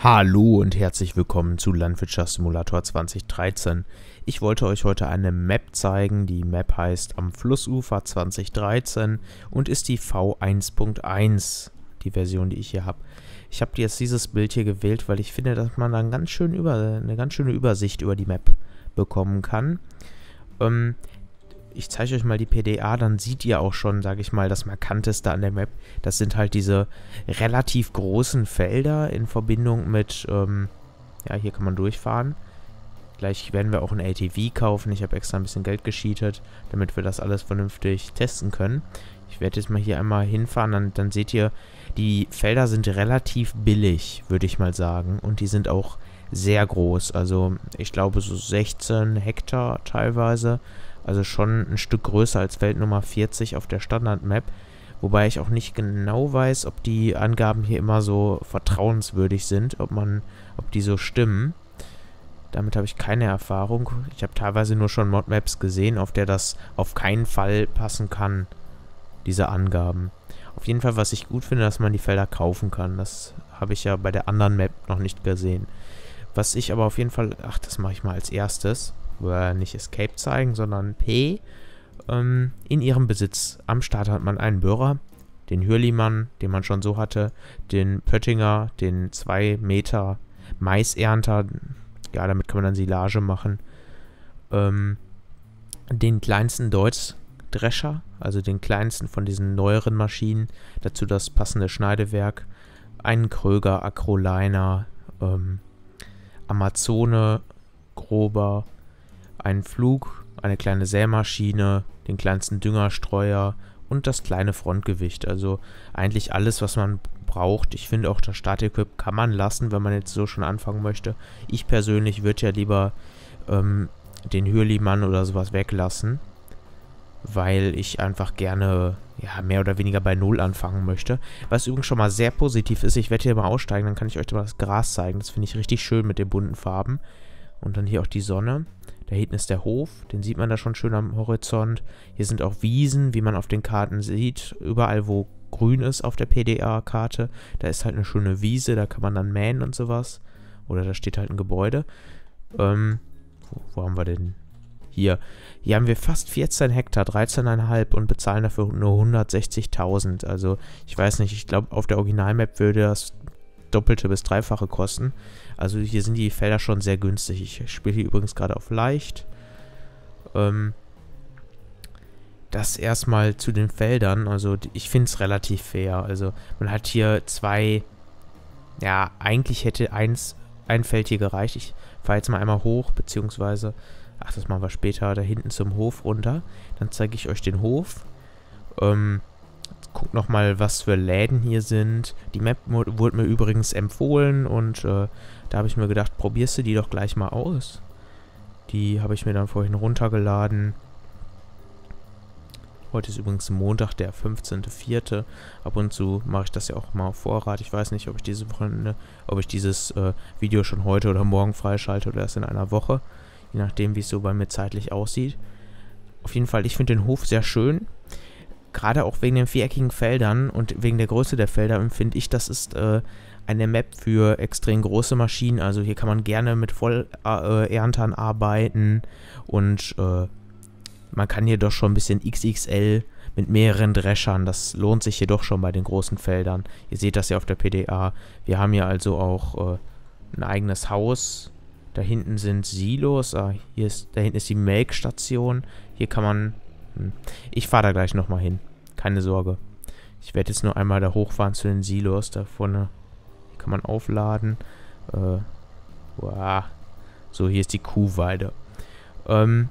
Hallo und herzlich willkommen zu Landwirtschaftssimulator 2013. Ich wollte euch heute eine Map zeigen. Die Map heißt Am Flussufer 2013 und ist die V1.1, die Version, die ich hier habe. Ich habe jetzt dieses Bild hier gewählt, weil ich finde, dass man dann ganz schön über, eine ganz schöne Übersicht über die Map bekommen kann. Ähm, ich zeige euch mal die PDA, dann seht ihr auch schon, sage ich mal, das Markanteste an der Map. Das sind halt diese relativ großen Felder in Verbindung mit, ähm, ja, hier kann man durchfahren. Gleich werden wir auch ein ATV kaufen. Ich habe extra ein bisschen Geld gescheatet, damit wir das alles vernünftig testen können. Ich werde jetzt mal hier einmal hinfahren, dann, dann seht ihr, die Felder sind relativ billig, würde ich mal sagen. Und die sind auch sehr groß. Also ich glaube so 16 Hektar teilweise. Also schon ein Stück größer als Feld Nummer 40 auf der Standard-Map. Wobei ich auch nicht genau weiß, ob die Angaben hier immer so vertrauenswürdig sind, ob man, ob die so stimmen. Damit habe ich keine Erfahrung. Ich habe teilweise nur schon Modmaps gesehen, auf der das auf keinen Fall passen kann, diese Angaben. Auf jeden Fall, was ich gut finde, dass man die Felder kaufen kann. Das habe ich ja bei der anderen Map noch nicht gesehen. Was ich aber auf jeden Fall, ach, das mache ich mal als erstes äh, nicht Escape zeigen, sondern P. Ähm, in ihrem Besitz. Am Start hat man einen Böhrer, den Hürlimann, den man schon so hatte, den Pöttinger, den 2 Meter Maisernter, ja, damit kann man dann Silage machen, ähm, den kleinsten Deutz-Drescher, also den kleinsten von diesen neueren Maschinen, dazu das passende Schneidewerk, einen Kröger, Acroliner, ähm, Amazone, grober einen Flug, eine kleine Sämaschine, den kleinsten Düngerstreuer und das kleine Frontgewicht. Also eigentlich alles, was man braucht. Ich finde auch das Startequip kann man lassen, wenn man jetzt so schon anfangen möchte. Ich persönlich würde ja lieber ähm, den Hürlimann oder sowas weglassen, weil ich einfach gerne ja, mehr oder weniger bei Null anfangen möchte. Was übrigens schon mal sehr positiv ist, ich werde hier mal aussteigen, dann kann ich euch mal das Gras zeigen. Das finde ich richtig schön mit den bunten Farben. Und dann hier auch die Sonne. Da hinten ist der Hof, den sieht man da schon schön am Horizont. Hier sind auch Wiesen, wie man auf den Karten sieht. Überall, wo grün ist auf der PDA-Karte, da ist halt eine schöne Wiese, da kann man dann mähen und sowas. Oder da steht halt ein Gebäude. Ähm, wo, wo haben wir denn? Hier. Hier haben wir fast 14 Hektar, 13,5 und bezahlen dafür nur 160.000. Also ich weiß nicht, ich glaube auf der Originalmap würde das doppelte bis dreifache kosten. Also hier sind die Felder schon sehr günstig. Ich spiele hier übrigens gerade auf leicht. Ähm, das erstmal zu den Feldern. Also ich finde es relativ fair. Also man hat hier zwei... Ja, eigentlich hätte eins, ein Feld hier gereicht. Ich fahre jetzt mal einmal hoch, beziehungsweise... Ach, das machen wir später da hinten zum Hof runter. Dann zeige ich euch den Hof. Ähm, guck nochmal, was für Läden hier sind. Die Map wurde mir übrigens empfohlen und äh, da habe ich mir gedacht, probierst du die doch gleich mal aus. Die habe ich mir dann vorhin runtergeladen. Heute ist übrigens Montag, der 15.04. Ab und zu mache ich das ja auch mal auf Vorrat. Ich weiß nicht, ob ich diese Wochenende, ob ich dieses äh, Video schon heute oder morgen freischalte oder erst in einer Woche. Je nachdem, wie es so bei mir zeitlich aussieht. Auf jeden Fall, ich finde den Hof sehr schön gerade auch wegen den viereckigen Feldern und wegen der Größe der Felder empfinde ich, das ist äh, eine Map für extrem große Maschinen. Also hier kann man gerne mit Vollerntern äh, arbeiten und äh, man kann hier doch schon ein bisschen XXL mit mehreren Dreschern. Das lohnt sich hier doch schon bei den großen Feldern. Ihr seht das ja auf der PDA. Wir haben hier also auch äh, ein eigenes Haus. Da hinten sind Silos. Ah, hier ist, da hinten ist die Melkstation. Hier kann man hm. Ich fahre da gleich nochmal hin. Keine Sorge. Ich werde jetzt nur einmal da hochfahren zu den Silos. Da vorne hier kann man aufladen. Äh, wow. So, hier ist die Kuhweide. Ähm,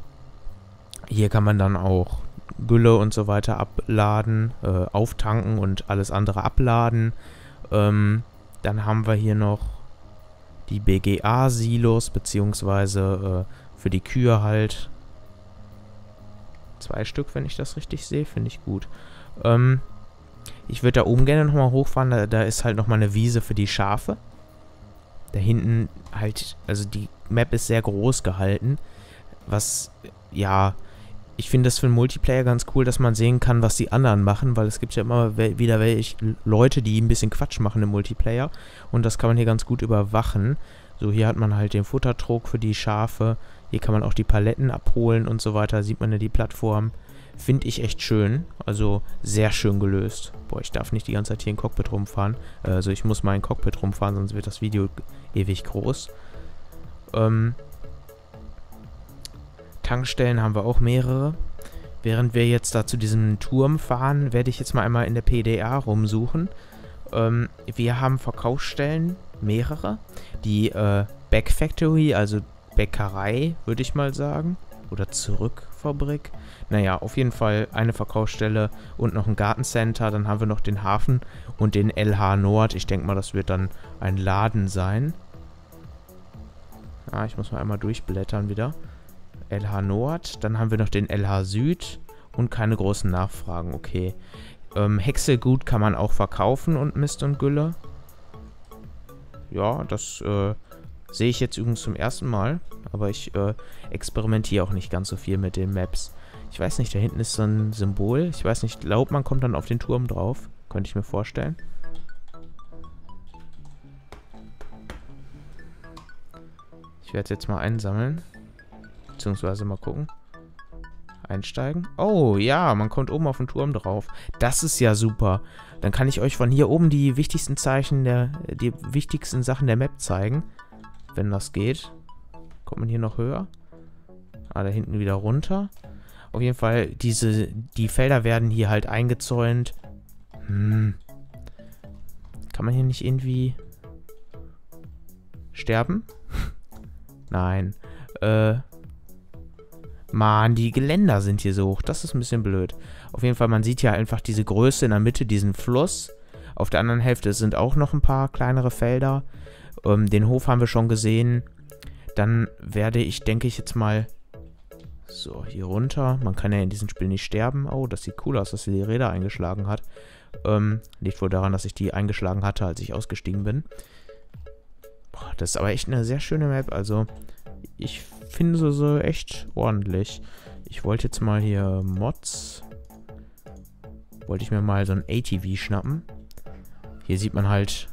hier kann man dann auch Gülle und so weiter abladen, äh, auftanken und alles andere abladen. Ähm, dann haben wir hier noch die BGA-Silos, beziehungsweise äh, für die Kühe halt Zwei Stück, wenn ich das richtig sehe. Finde ich gut. Ähm, ich würde da oben gerne nochmal hochfahren. Da, da ist halt nochmal eine Wiese für die Schafe. Da hinten halt, also die Map ist sehr groß gehalten. Was, ja, ich finde das für einen Multiplayer ganz cool, dass man sehen kann, was die anderen machen, weil es gibt ja immer wieder welche Leute, die ein bisschen Quatsch machen im Multiplayer und das kann man hier ganz gut überwachen. So, hier hat man halt den Futtertrog für die Schafe, hier kann man auch die Paletten abholen und so weiter, sieht man ja die Plattform. Finde ich echt schön, also sehr schön gelöst. Boah, ich darf nicht die ganze Zeit hier im Cockpit rumfahren, also ich muss mal in Cockpit rumfahren, sonst wird das Video ewig groß. Ähm, Tankstellen haben wir auch mehrere. Während wir jetzt da zu diesem Turm fahren, werde ich jetzt mal einmal in der PDA rumsuchen. Ähm, wir haben Verkaufsstellen, mehrere. Die äh, Back Factory, also Bäckerei, würde ich mal sagen. Oder Zurückfabrik. Naja, auf jeden Fall eine Verkaufsstelle und noch ein Gartencenter. Dann haben wir noch den Hafen und den LH Nord. Ich denke mal, das wird dann ein Laden sein. Ah, ich muss mal einmal durchblättern wieder. LH Nord, dann haben wir noch den LH Süd und keine großen Nachfragen, okay. Ähm, Häckselgut kann man auch verkaufen und Mist und Gülle. Ja, das äh, sehe ich jetzt übrigens zum ersten Mal, aber ich äh, experimentiere auch nicht ganz so viel mit den Maps. Ich weiß nicht, da hinten ist so ein Symbol. Ich weiß nicht, glaubt man kommt dann auf den Turm drauf. Könnte ich mir vorstellen. Ich werde jetzt mal einsammeln. Beziehungsweise mal gucken. Einsteigen. Oh, ja, man kommt oben auf den Turm drauf. Das ist ja super. Dann kann ich euch von hier oben die wichtigsten Zeichen der, die wichtigsten Sachen der Map zeigen. Wenn das geht. Kommt man hier noch höher? Ah, da hinten wieder runter. Auf jeden Fall, diese, die Felder werden hier halt eingezäunt. Hm. Kann man hier nicht irgendwie sterben? Nein. Äh, Mann, die Geländer sind hier so hoch. Das ist ein bisschen blöd. Auf jeden Fall, man sieht ja einfach diese Größe in der Mitte, diesen Fluss. Auf der anderen Hälfte sind auch noch ein paar kleinere Felder. Ähm, den Hof haben wir schon gesehen. Dann werde ich, denke ich, jetzt mal so hier runter. Man kann ja in diesem Spiel nicht sterben. Oh, das sieht cool aus, dass sie die Räder eingeschlagen hat. Ähm, liegt wohl daran, dass ich die eingeschlagen hatte, als ich ausgestiegen bin. Boah, das ist aber echt eine sehr schöne Map. Also, ich finde sie so echt ordentlich. Ich wollte jetzt mal hier Mods. Wollte ich mir mal so ein ATV schnappen. Hier sieht man halt,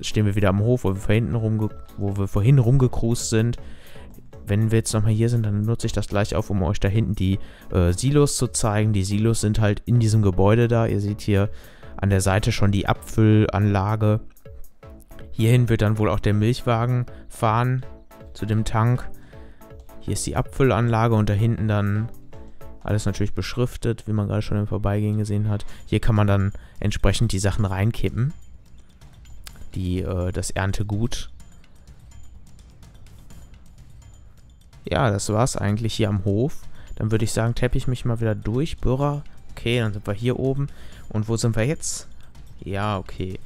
stehen wir wieder am Hof, wo wir vorhin, rumge wo wir vorhin rumgecruised sind. Wenn wir jetzt nochmal hier sind, dann nutze ich das gleich auf, um euch da hinten die äh, Silos zu zeigen. Die Silos sind halt in diesem Gebäude da. Ihr seht hier an der Seite schon die Abfüllanlage. Hierhin wird dann wohl auch der Milchwagen fahren zu dem Tank. Hier ist die Abfüllanlage und da hinten dann alles natürlich beschriftet, wie man gerade schon im Vorbeigehen gesehen hat. Hier kann man dann entsprechend die Sachen reinkippen. Die, äh, das Erntegut. Ja, das war's eigentlich hier am Hof. Dann würde ich sagen, tappe ich mich mal wieder durch. Bürger. Okay, dann sind wir hier oben. Und wo sind wir jetzt? Ja, okay.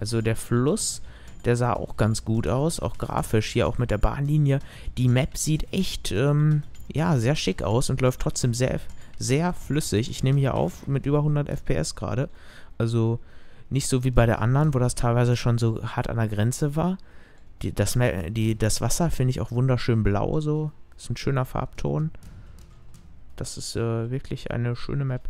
Also der Fluss der sah auch ganz gut aus, auch grafisch hier, auch mit der Bahnlinie. Die Map sieht echt, ähm, ja, sehr schick aus und läuft trotzdem sehr, sehr flüssig. Ich nehme hier auf mit über 100 FPS gerade. Also nicht so wie bei der anderen, wo das teilweise schon so hart an der Grenze war. Die, das, die, das Wasser finde ich auch wunderschön blau so. Ist ein schöner Farbton. Das ist äh, wirklich eine schöne Map.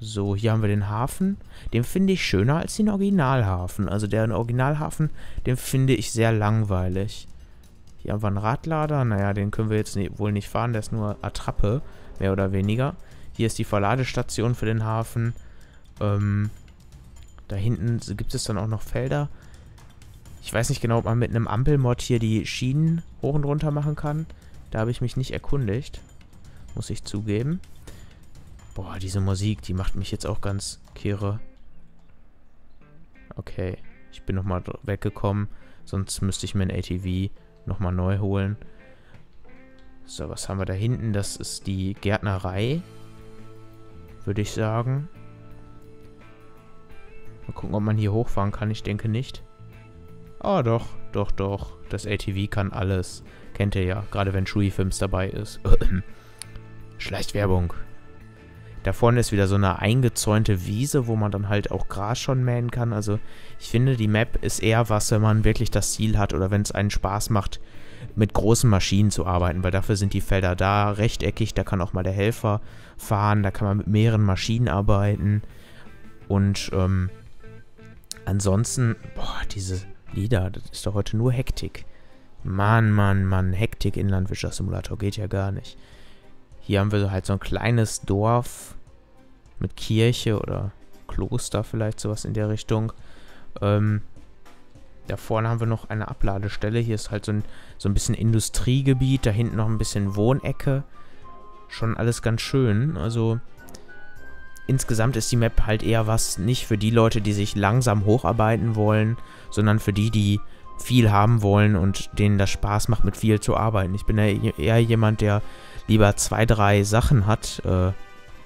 So, hier haben wir den Hafen. Den finde ich schöner als den Originalhafen. Also der Originalhafen, den finde ich sehr langweilig. Hier haben wir einen Radlader. Naja, den können wir jetzt wohl nicht fahren. Der ist nur Attrappe, mehr oder weniger. Hier ist die Verladestation für den Hafen. Ähm, da hinten gibt es dann auch noch Felder. Ich weiß nicht genau, ob man mit einem Ampelmod hier die Schienen hoch und runter machen kann. Da habe ich mich nicht erkundigt. Muss ich zugeben. Boah, diese Musik, die macht mich jetzt auch ganz kirre. Okay, ich bin nochmal weggekommen. Sonst müsste ich mir ein ATV nochmal neu holen. So, was haben wir da hinten? Das ist die Gärtnerei. Würde ich sagen. Mal gucken, ob man hier hochfahren kann. Ich denke nicht. Ah, doch, doch, doch. Das ATV kann alles. Kennt ihr ja, gerade wenn Shui-Films dabei ist. Schleichwerbung. Da vorne ist wieder so eine eingezäunte Wiese, wo man dann halt auch Gras schon mähen kann. Also ich finde, die Map ist eher was, wenn man wirklich das Ziel hat oder wenn es einen Spaß macht, mit großen Maschinen zu arbeiten, weil dafür sind die Felder da, rechteckig, da kann auch mal der Helfer fahren, da kann man mit mehreren Maschinen arbeiten. Und ähm, ansonsten, boah, diese Lieder, das ist doch heute nur Hektik. Mann, Mann, Mann, Hektik in Landwirtschaftssimulator geht ja gar nicht. Hier haben wir halt so ein kleines Dorf mit Kirche oder Kloster vielleicht, sowas in der Richtung. Ähm, da vorne haben wir noch eine Abladestelle. Hier ist halt so ein, so ein bisschen Industriegebiet. Da hinten noch ein bisschen Wohnecke. Schon alles ganz schön. Also insgesamt ist die Map halt eher was nicht für die Leute, die sich langsam hocharbeiten wollen, sondern für die, die viel haben wollen und denen das Spaß macht, mit viel zu arbeiten. Ich bin ja eher jemand, der lieber zwei, drei Sachen hat. Äh,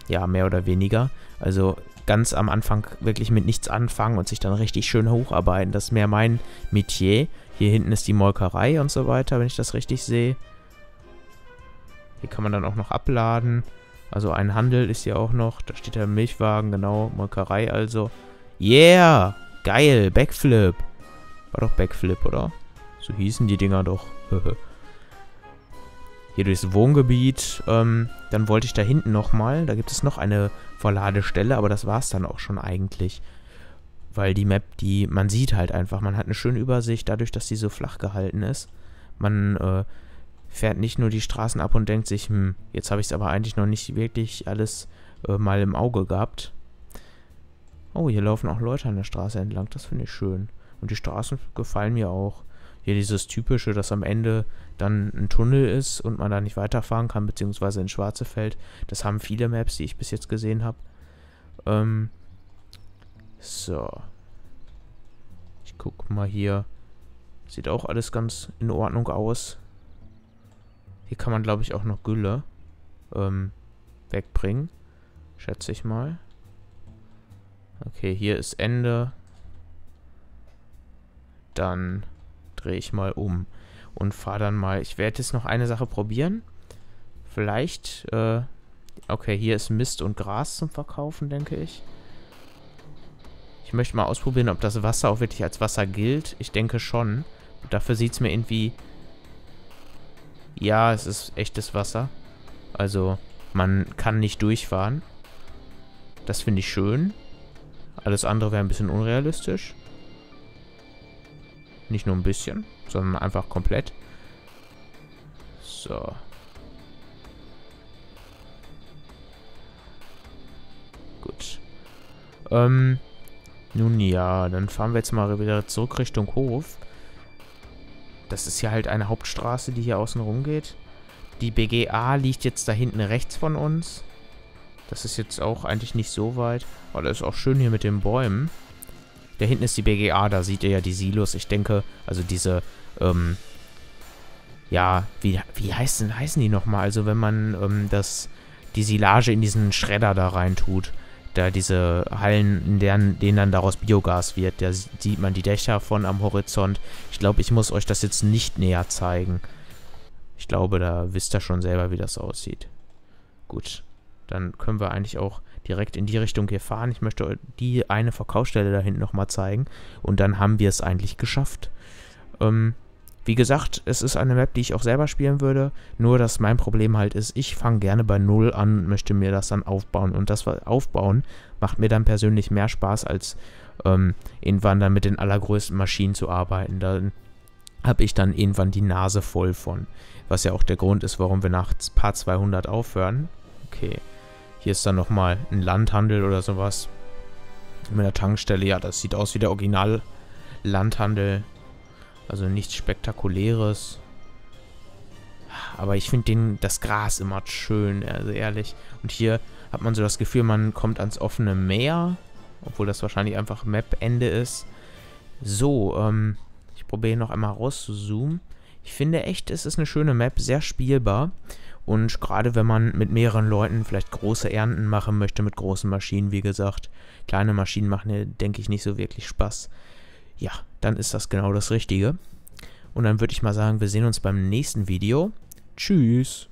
ja, mehr oder weniger. Also ganz am Anfang wirklich mit nichts anfangen und sich dann richtig schön hocharbeiten. Das ist mehr mein Metier. Hier hinten ist die Molkerei und so weiter, wenn ich das richtig sehe. Hier kann man dann auch noch abladen. Also ein Handel ist hier auch noch. Da steht der Milchwagen, genau. Molkerei also. Yeah! Geil! Backflip! War doch Backflip, oder? So hießen die Dinger doch. hier durchs Wohngebiet. Ähm, dann wollte ich da hinten nochmal. Da gibt es noch eine Verladestelle, aber das war es dann auch schon eigentlich. Weil die Map, die, man sieht halt einfach, man hat eine schöne Übersicht, dadurch, dass die so flach gehalten ist. Man äh, fährt nicht nur die Straßen ab und denkt sich, hm, jetzt habe ich es aber eigentlich noch nicht wirklich alles äh, mal im Auge gehabt. Oh, hier laufen auch Leute an der Straße entlang, das finde ich schön. Und die Straßen gefallen mir auch. Hier dieses typische, dass am Ende dann ein Tunnel ist und man da nicht weiterfahren kann, beziehungsweise ins schwarze Feld. Das haben viele Maps, die ich bis jetzt gesehen habe. Ähm, so. Ich gucke mal hier. Sieht auch alles ganz in Ordnung aus. Hier kann man, glaube ich, auch noch Gülle ähm, wegbringen. Schätze ich mal. Okay, hier ist Ende. Dann drehe ich mal um und fahre dann mal. Ich werde jetzt noch eine Sache probieren. Vielleicht, äh, okay, hier ist Mist und Gras zum Verkaufen, denke ich. Ich möchte mal ausprobieren, ob das Wasser auch wirklich als Wasser gilt. Ich denke schon. Dafür sieht es mir irgendwie... Ja, es ist echtes Wasser. Also, man kann nicht durchfahren. Das finde ich schön. Alles andere wäre ein bisschen unrealistisch. Nicht nur ein bisschen, sondern einfach komplett. So. Gut. Ähm, nun ja, dann fahren wir jetzt mal wieder zurück Richtung Hof. Das ist ja halt eine Hauptstraße, die hier außen rum geht. Die BGA liegt jetzt da hinten rechts von uns. Das ist jetzt auch eigentlich nicht so weit. Aber das ist auch schön hier mit den Bäumen. Da hinten ist die BGA, da seht ihr ja die Silos. Ich denke, also diese, ähm, ja, wie, wie heißen, heißen die nochmal? Also wenn man ähm, das, die Silage in diesen Schredder da rein tut, da diese Hallen, in deren, denen dann daraus Biogas wird, da sieht man die Dächer von am Horizont. Ich glaube, ich muss euch das jetzt nicht näher zeigen. Ich glaube, da wisst ihr schon selber, wie das aussieht. Gut, dann können wir eigentlich auch direkt in die Richtung hier fahren. Ich möchte die eine Verkaufsstelle da hinten nochmal zeigen. Und dann haben wir es eigentlich geschafft. Ähm, wie gesagt, es ist eine Map, die ich auch selber spielen würde. Nur, dass mein Problem halt ist, ich fange gerne bei Null an und möchte mir das dann aufbauen. Und das Aufbauen macht mir dann persönlich mehr Spaß, als ähm, irgendwann dann mit den allergrößten Maschinen zu arbeiten. Dann habe ich dann irgendwann die Nase voll von. Was ja auch der Grund ist, warum wir nach Part 200 aufhören. Okay. Hier ist dann nochmal ein Landhandel oder sowas. Mit einer Tankstelle. Ja, das sieht aus wie der Original Landhandel. Also nichts Spektakuläres. Aber ich finde das Gras immer schön, also ehrlich. Und hier hat man so das Gefühl, man kommt ans offene Meer. Obwohl das wahrscheinlich einfach Map-Ende ist. So, ähm, ich probiere noch einmal raus zu zoomen. Ich finde echt, es ist eine schöne Map, sehr spielbar. Und gerade wenn man mit mehreren Leuten vielleicht große Ernten machen möchte, mit großen Maschinen, wie gesagt, kleine Maschinen machen denke ich, nicht so wirklich Spaß. Ja, dann ist das genau das Richtige. Und dann würde ich mal sagen, wir sehen uns beim nächsten Video. Tschüss.